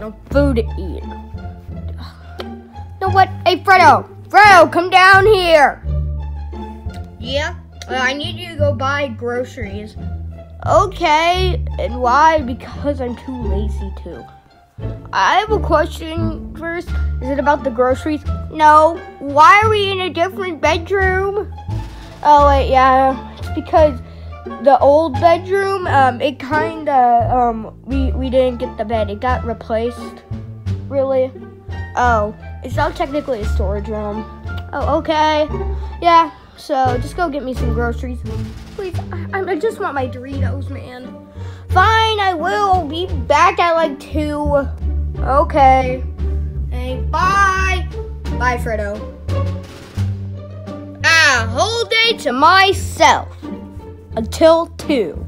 no food to eat. You know what? Hey, Fredo! Fredo, come down here! Yeah? Uh, I need you to go buy groceries. Okay, and why? Because I'm too lazy to. I have a question first. Is it about the groceries? No. Why are we in a different bedroom? Oh wait, yeah. It's because the old bedroom, um, it kinda, um, we, we didn't get the bed. It got replaced. Really? Oh, it's not technically a storage room. Oh, okay. Yeah, so just go get me some groceries. Please, I, I just want my Doritos, man. Fine, I will be back at like two. Okay. Hey, bye. Bye, Fredo. Ah, whole day to myself until two.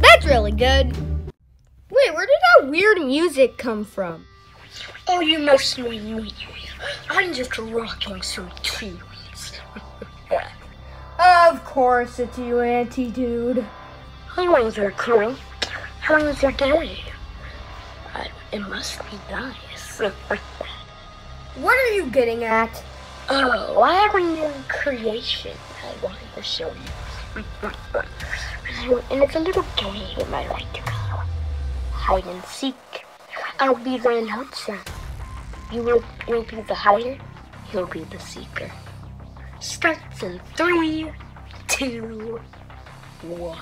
That's really good. Wait, where did that weird music come from? Oh, you must know me. I'm just rocking some kiwis. Of course, it's you, Auntie Dude. Hello there, crew. How long was your day? Uh, it must be nice. What are you getting at? oh, I have a new creation I wanted to show you. and it's a little game I like to call hide and seek. I'll be the announcer. You will you'll be the hider, he'll be the seeker. Starts in three, two, one.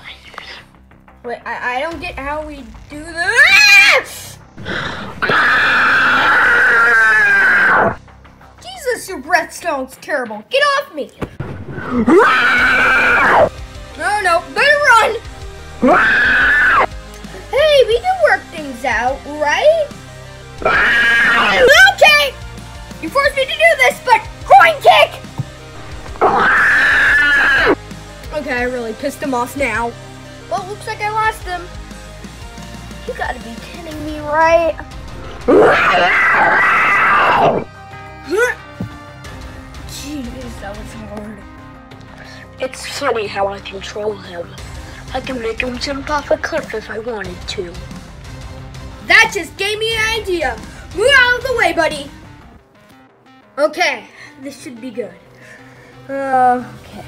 Wait, I, I don't get how we do this. Jesus, your breath smells terrible. Get off me. No, no, better run. Hey, we can work things out, right? Okay. You forced me to do this, but coin kick. Okay, I really pissed him off now. Well, looks like I lost him. You gotta be kidding me, right? It's funny how I control him. I can make him jump off a cliff if I wanted to. That just gave me an idea. Move out of the way, buddy. Okay, this should be good. Uh, okay.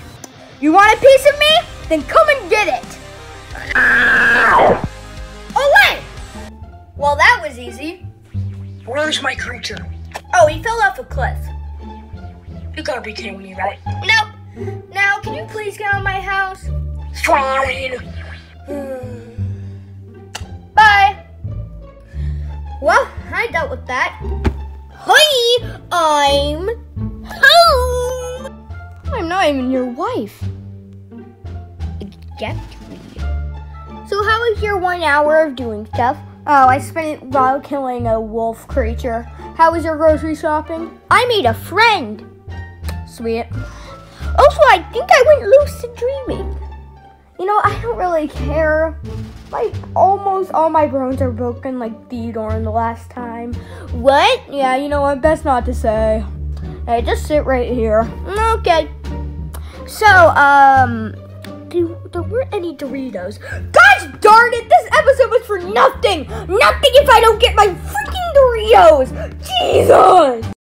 You want a piece of me? Then come and get it. Oh, wait! Well, that was easy. Where's my creature? Oh, he fell off a cliff. You gotta be kidding me, right? Nope. Now, can you please get out of my house? Fine. Hmm. Bye. Well, I dealt with that. Hi, I'm home. I'm not even your wife. Exactly. So how was your one hour of doing stuff? Oh, I spent it while killing a wolf creature. How was your grocery shopping? I made a friend. Sweet. Also, I think I went lucid dreaming. You know, I don't really care. Like, almost all my bones are broken like Theodore in the last time. What? Yeah, you know what? Best not to say. Hey, just sit right here. Okay. So, um, do, there weren't any Doritos. Gosh darn it! This episode was for nothing! Nothing if I don't get my freaking Doritos! Jesus!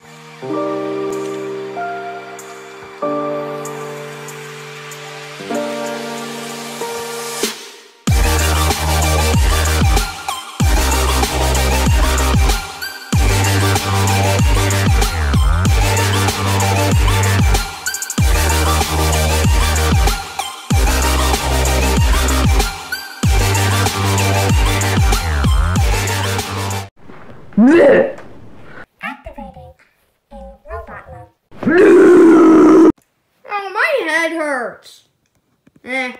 Activating in robot mode. Oh, my head hurts. Eh.